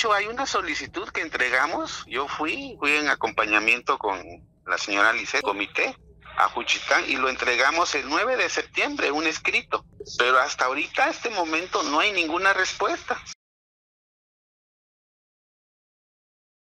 hecho, hay una solicitud que entregamos. Yo fui, fui en acompañamiento con la señora Lice, comité, a Juchitán, y lo entregamos el 9 de septiembre, un escrito. Pero hasta ahorita, este momento, no hay ninguna respuesta.